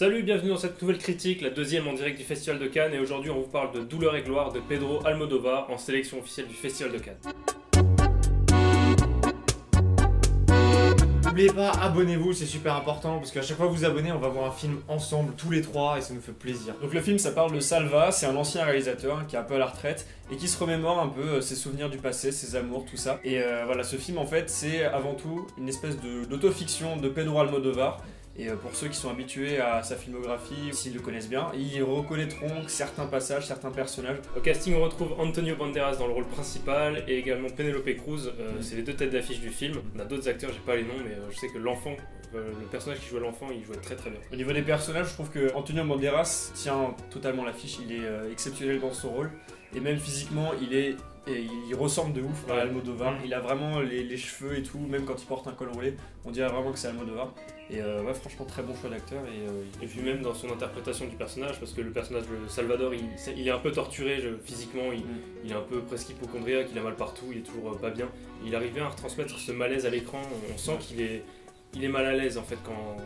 Salut, bienvenue dans cette nouvelle critique, la deuxième en direct du Festival de Cannes, et aujourd'hui on vous parle de Douleur et gloire de Pedro Almodovar en sélection officielle du Festival de Cannes. N'oubliez pas, abonnez-vous, c'est super important parce qu'à chaque fois que vous vous abonnez, on va voir un film ensemble, tous les trois, et ça nous fait plaisir. Donc le film ça parle de Salva, c'est un ancien réalisateur qui est un peu à la retraite et qui se remémore un peu euh, ses souvenirs du passé, ses amours, tout ça. Et euh, voilà, ce film en fait c'est avant tout une espèce de- d'autofiction de Pedro Almodovar. Et euh, pour ceux qui sont habitués à sa filmographie, s'ils le connaissent bien, ils reconnaîtront certains passages, certains personnages. Au casting on retrouve Antonio Banderas dans le rôle principal et également Penelope Cruz, euh, Mhm. c'est les deux têtes d'affiche du film. On a d'autres acteurs, j'ai pas les noms, mais euh, je sais que l'enfant, euh, le personnage qui jouait l'enfant, il jouait très très bien. Au niveau des personnages, je trouve que Antonio Banderas tient totalement l'affiche, il est euh, exceptionnel dans son rôle. Et même physiquement, il est et il ressemble de ouf à. Almodovar. Mm. Il a vraiment les, les cheveux et tout, même quand il porte un col roulé, on dirait vraiment que c'est Almodovar. Et euh, ouais, franchement, très bon choix d'acteur. Et, euh, Et puis même dans son interprétation du personnage, parce que le personnage de Salvador, il, il est un peu torturé je- physiquement, il, Mm. il est un peu presque hypochondriaque, il a mal partout, il est toujours euh, pas bien. Il arrive bien à retransmettre ce malaise à l'écran, on sent qu'il est, il est mal à l'aise en fait quand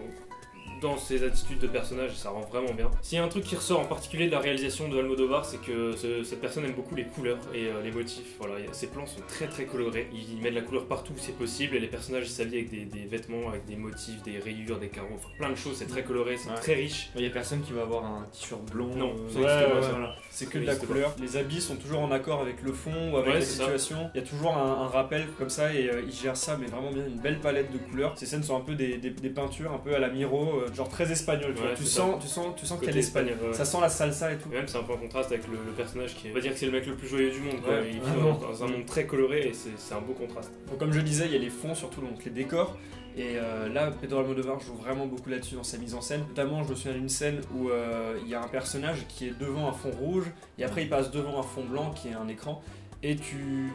dans ses attitudes de personnage, ça rend vraiment bien. S'il y a un truc qui ressort en particulier de la réalisation de Almodovar, c'est que ce- cette personne aime beaucoup les couleurs et euh, les motifs. Voilà, et ses plans sont très très colorés. Il, il met de la couleur partout où c'est possible et les personnages ils s'habillent avec des, des vêtements, avec des motifs, des rayures, des carreaux, enfin plein de choses. C'est très coloré, c'est Ouais. très riche. Il y a personne qui va avoir un t-shirt blond. Non, euh, Ouais, ouais, voilà. C'est que de la couleur. Les habits sont toujours en accord avec le fond ou avec la ça. situation. Il y a toujours un, un rappel comme ça et euh, il gère ça, mais vraiment bien. Une belle palette de couleurs. Ces scènes sont un peu des, des- des peintures, un peu à la Miro, euh, genre très espagnol. tu vois. Tu, sens, tu sens, tu sens qu'il y a Côté l'Espagne. espagnol, ouais. Ça sent la salsa et tout. Et même c'est un peu en contraste avec le, le personnage qui est, on va dire que c'est le mec le plus joyeux du monde. Quoi. Ouais, il vit dans, dans un monde très coloré et c'est un beau contraste. Donc, comme je disais, il y a les fonds surtout, donc les décors. Et euh, là, Pedro Almodovar joue vraiment beaucoup là-dessus dans sa mise en scène. Notamment, je me souviens d'une scène où euh, il y a un personnage qui est devant un fond rouge et après il passe devant un fond blanc qui est un écran. Et tu.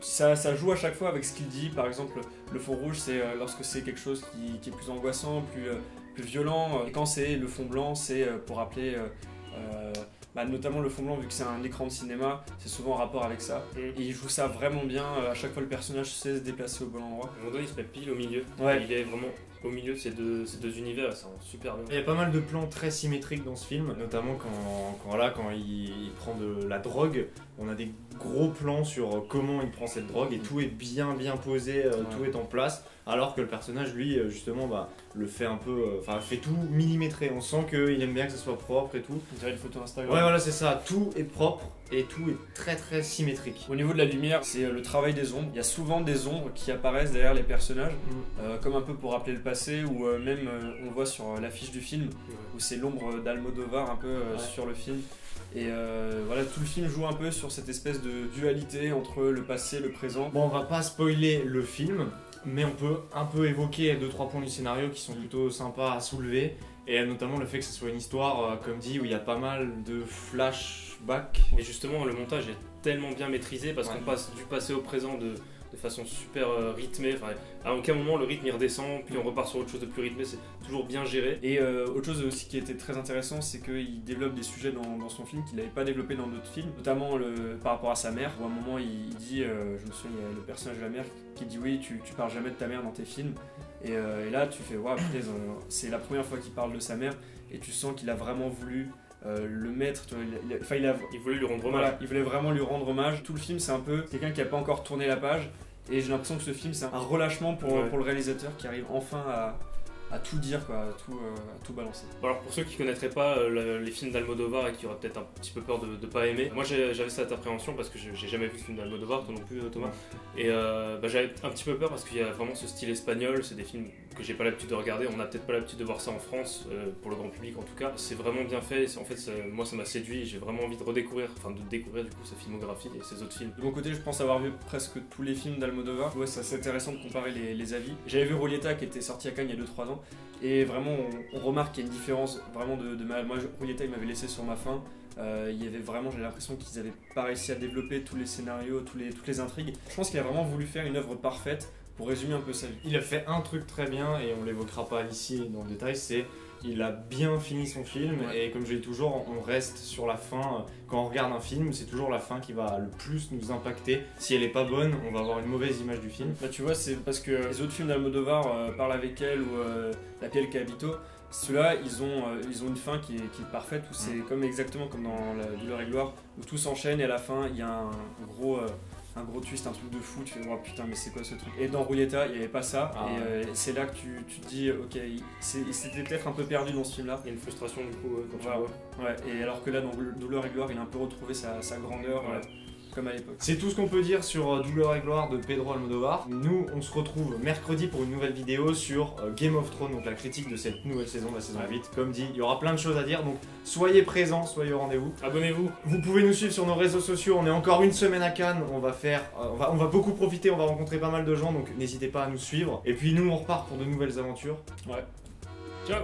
Ça, ça joue à chaque fois avec ce qu'il dit. Par exemple, le fond rouge, c'est euh, lorsque c'est quelque chose qui, qui est plus angoissant, euh, plus violent. Et quand c'est le fond blanc, c'est euh, pour rappeler. Bah, notamment le fond blanc, vu que c'est un écran de cinéma, c'est souvent en rapport avec ça. Mm. Et il joue ça vraiment bien. euh, À chaque fois, le personnage sait se déplacer au bon endroit. À un moment donné, il se met pile au milieu. Ouais. Il est vraiment au milieu de ces deux, ces deux univers et ça rend super bien. Il y a pas mal de plans très symétriques dans ce film, notamment quand, quand, voilà, quand il, il prend de la drogue. On a des gros plans sur comment il prend cette drogue et tout est bien bien posé, euh, Ouais. tout est en place. Alors que le personnage, lui, euh, justement, bah, le fait un peu, euh, enfin, fait tout millimétré. On sent qu'il aime bien que ce soit propre et tout. On dirait une photo Instagram. Ouais, voilà, c'est ça. Tout est propre et tout est très très symétrique. Au niveau de la lumière, c'est euh, le travail des ombres. Il y a souvent des ombres qui apparaissent derrière les personnages, euh, comme un peu pour rappeler le passé, ou euh, même euh, on voit sur l'affiche du film, où c'est l'ombre d'Almodovar un peu Ouais. sur le film. Et voilà, tout le film joue un peu sur cette espèce de dualité entre le passé et le présent. Bon, on va pas spoiler le film, mais on peut un peu évoquer deux trois points du scénario qui sont plutôt sympas à soulever, et notamment le fait que ce soit une histoire, euh, comme dit, où il y a pas mal de flashbacks. Et justement, le montage est tellement bien maîtrisé parce Ouais. qu'on passe du passé au présent de, de façon super euh, rythmée. Enfin, à aucun moment le rythme il redescend, puis on repart sur autre chose de plus rythmé. C'est toujours bien géré. Et euh, autre chose aussi qui était très intéressant, c'est qu'il développe des sujets dans, dans son film qu'il n'avait pas développé dans d'autres films, notamment le, par rapport à sa mère. Où à un moment, il, il dit, euh, je me souviens, il y a le personnage de la mère qui dit oui, tu, tu parles jamais de ta mère dans tes films. Et, euh, et là, tu fais, waouh, c'est la première fois qu'il parle de sa mère, et tu sens qu'il a vraiment voulu euh, le mettre. tu vois, il a- il a- Enfin, il a, Il voulait lui rendre hommage. voilà, il voulait vraiment lui rendre hommage. Tout le film, c'est un peu quelqu'un qui a pas encore tourné la page. Et j'ai l'impression que ce film, c'est un relâchement pour, Ouais. pour le réalisateur qui arrive enfin à, à tout dire, quoi, à tout, euh, à tout balancer. Alors pour ceux qui connaîtraient pas euh, le- les films d'Almodovar et qui auraient peut-être un petit peu peur de ne pas aimer, moi j'avais cette appréhension parce que j'ai jamais vu de film d'Almodovar, toi non plus euh, Thomas. Et euh, bah, j'avais un petit peu peur parce qu'il y a vraiment ce style espagnol, c'est des films que j'ai pas l'habitude de regarder, on a peut-être pas l'habitude de voir ça en France, pour le grand public en tout cas. C'est vraiment bien fait, en fait ça- moi ça m'a séduit, j'ai vraiment envie de redécouvrir, enfin de découvrir du coup sa filmographie et ses autres films. De mon côté, je pense avoir vu presque tous les films d'Almodovar. Ouais, c'est assez intéressant de comparer les, les avis. J'avais vu Rolieta qui était sorti à Cannes il y a 2-3 ans. Et vraiment, on, remarque qu'il y a une différence vraiment de, de mal. Moi, il m'avait laissé sur ma faim. Euh, il y avait vraiment, j'ai l'impression qu'ils avaient pas réussi à développer tous les scénarios, toutes les intrigues. Je pense qu'il a vraiment voulu faire une œuvre parfaite pour résumer un peu sa vie. Il a fait un truc très bien, et on l'évoquera pas ici dans le détail, c'est il a bien fini son film, Ouais. et comme je dis toujours, on reste sur la fin. Quand on regarde un film, c'est toujours la fin qui va le plus nous impacter. Si elle est pas bonne, on va avoir une mauvaise image du film. Bah, tu vois, c'est parce que les autres films d'Almodovar, euh, Parle avec elle ou euh, La Piel Cabito, Ceux-là, ils ont, euh, ils ont une fin qui est, qui est parfaite, où c'est comme exactement comme dans la douleur et gloire, où tout s'enchaîne et à la fin, il y a un gros, euh, un gros twist, un truc de fou, tu fais, oh putain, mais c'est quoi ce truc? Et dans Rouilletta, il n'y avait pas ça, Ah et euh, c'est là que tu, tu te dis, ok, s'était peut-être un peu perdu dans ce film-là. Il y a une frustration du coup euh, quand tu vois. Ouais, et alors que là, dans Douleur et gloire, il a un peu retrouvé sa, sa grandeur, Ouais. Comme à l'époque. C'est tout ce qu'on peut dire sur euh, Douleur et gloire de Pedro Almodovar. Nous, on se retrouve mercredi pour une nouvelle vidéo sur euh, Game of Thrones, donc la critique de cette nouvelle saison, la saison 8. Comme dit, il y aura plein de choses à dire, donc soyez présents, soyez au rendez-vous. Abonnez-vous. Vous pouvez nous suivre sur nos réseaux sociaux, on est encore une semaine à Cannes, on va faire, euh, on va, on va beaucoup profiter, on va rencontrer pas mal de gens, donc n'hésitez pas à nous suivre. Et puis nous, on repart pour de nouvelles aventures. Ciao